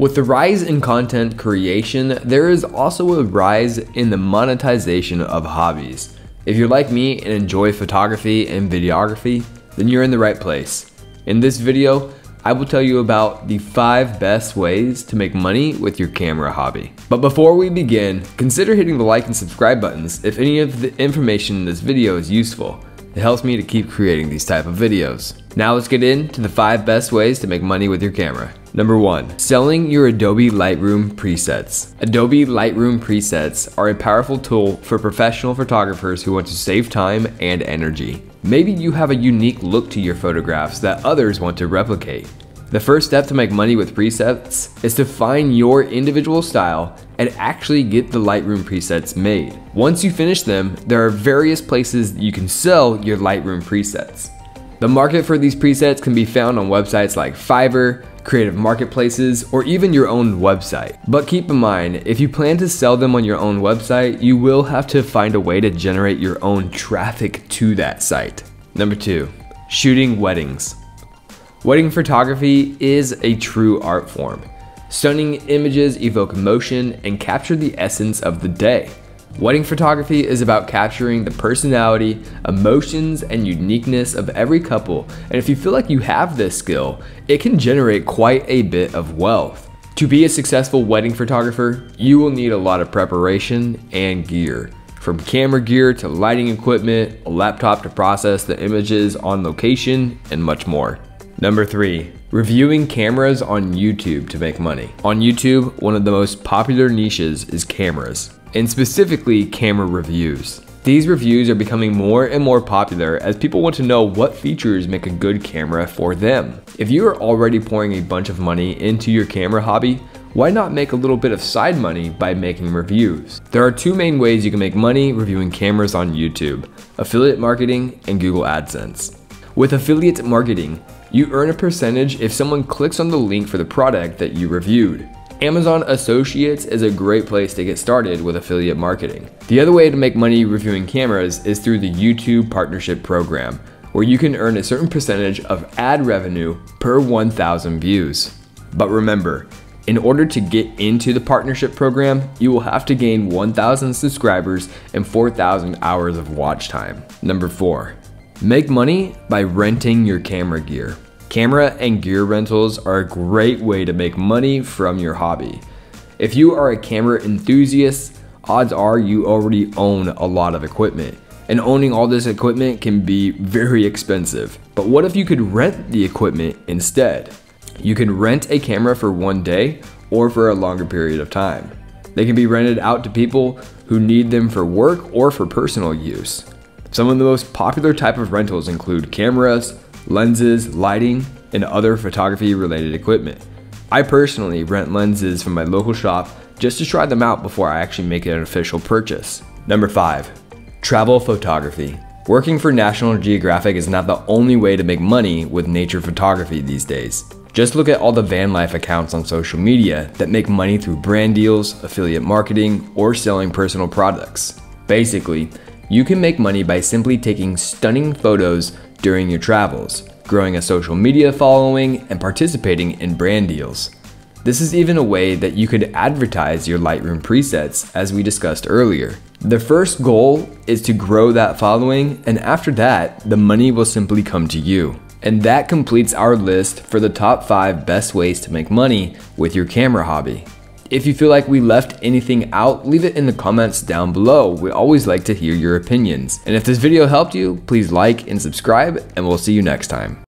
With the rise in content creation, there is also a rise in the monetization of hobbies. If you're like me and enjoy photography and videography, then you're in the right place. In this video, I will tell you about the 5 best ways to make money with your camera hobby. But before we begin, consider hitting the like and subscribe buttons if any of the information in this video is useful. It helps me to keep creating these type of videos. Now let's get into the 5 best ways to make money with your camera. Number 1. Selling your Adobe Lightroom presets. Adobe Lightroom presets are a powerful tool for professional photographers who want to save time and energy. Maybe you have a unique look to your photographs that others want to replicate. The first step to make money with presets is to find your individual style and actually get the Lightroom presets made. Once you finish them, there are various places you can sell your Lightroom presets. The market for these presets can be found on websites like Fiverr, creative marketplaces, or even your own website. But keep in mind, if you plan to sell them on your own website, you will have to find a way to generate your own traffic to that site. Number two, shooting weddings. Wedding photography is a true art form. Stunning images evoke emotion and capture the essence of the day. Wedding photography is about capturing the personality, emotions, and uniqueness of every couple, and if you feel like you have this skill, it can generate quite a bit of wealth. To be a successful wedding photographer, you will need a lot of preparation and gear. From camera gear to lighting equipment, a laptop to process the images on location, and much more. Number 3. Reviewing cameras on YouTube to make money. On YouTube, one of the most popular niches is cameras and specifically camera reviews. These reviews are becoming more and more popular as people want to know what features make a good camera for them. If you are already pouring a bunch of money into your camera hobby, why not make a little bit of side money by making reviews? There are two main ways you can make money reviewing cameras on YouTube, affiliate marketing and Google AdSense. With affiliate marketing, you earn a percentage if someone clicks on the link for the product that you reviewed. Amazon Associates is a great place to get started with affiliate marketing. The other way to make money reviewing cameras is through the YouTube Partnership Program, where you can earn a certain percentage of ad revenue per 1,000 views. But remember, in order to get into the partnership program, you will have to gain 1,000 subscribers and 4,000 hours of watch time. Number 4. Make money by renting your camera gear. Camera and gear rentals are a great way to make money from your hobby. If you are a camera enthusiast, odds are you already own a lot of equipment. And owning all this equipment can be very expensive. But what if you could rent the equipment instead? You can rent a camera for one day or for a longer period of time. They can be rented out to people who need them for work or for personal use. Some of the most popular type of rentals include cameras, lenses, lighting, and other photography related equipment. I personally rent lenses from my local shop just to try them out before I actually make an official purchase. Number 5. Travel photography. Working for National Geographic is not the only way to make money with nature photography these days. Just look at all the van life accounts on social media that make money through brand deals, affiliate marketing, or selling personal products. Basically, you can make money by simply taking stunning photos during your travels, growing a social media following, and participating in brand deals. This is even a way that you could advertise your Lightroom presets as we discussed earlier. The first goal is to grow that following and after that, the money will simply come to you. And that completes our list for the top 5 best ways to make money with your camera hobby. If you feel like we left anything out, leave it in the comments down below. We always like to hear your opinions. And if this video helped you, please like and subscribe, and we'll see you next time.